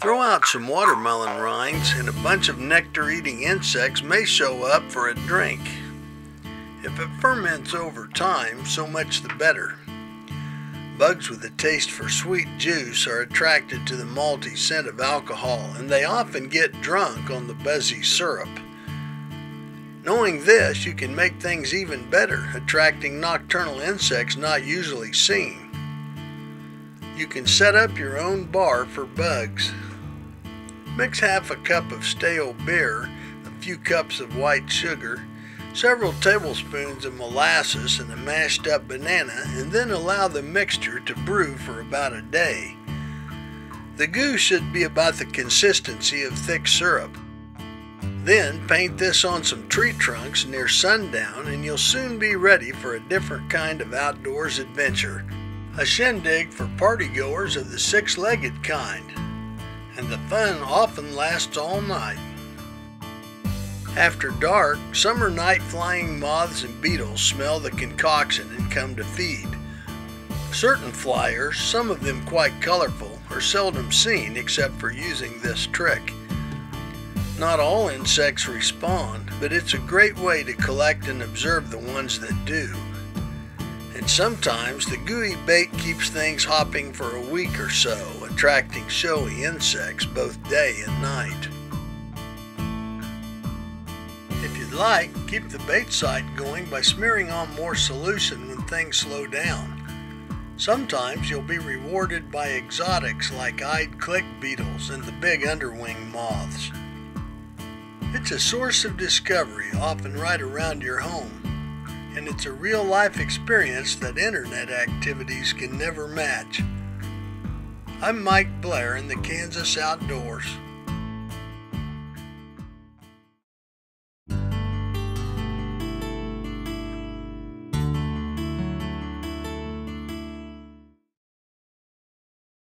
Throw out some watermelon rinds and a bunch of nectar-eating insects may show up for a drink. If it ferments over time, so much the better. Bugs with a taste for sweet juice are attracted to the malty scent of alcohol and they often get drunk on the buzzy syrup. Knowing this, you can make things even better, attracting nocturnal insects not usually seen. You can set up your own bar for bugs. Mix half a cup of stale beer, a few cups of white sugar, several tablespoons of molasses, and a mashed up banana, and then allow the mixture to brew for about a day. The goo should be about the consistency of thick syrup. Then paint this on some tree trunks near sundown and you'll soon be ready for a different kind of outdoors adventure. A shindig for partygoers of the six-legged kind. And the fun often lasts all night. After dark, summer night flying moths and beetles smell the concoction and come to feed. Certain flyers, some of them quite colorful, are seldom seen except for using this trick. Not all insects respond, but it's a great way to collect and observe the ones that do. And sometimes the gooey bait keeps things hopping for a week or so, attracting showy insects both day and night. If you'd like, keep the bait site going by smearing on more solution when things slow down. Sometimes you'll be rewarded by exotics like eyed click beetles and the big underwing moths. It's a source of discovery, often right around your home, and it's a real life experience that internet activities can never match. I'm Mike Blair in the Kansas Outdoors.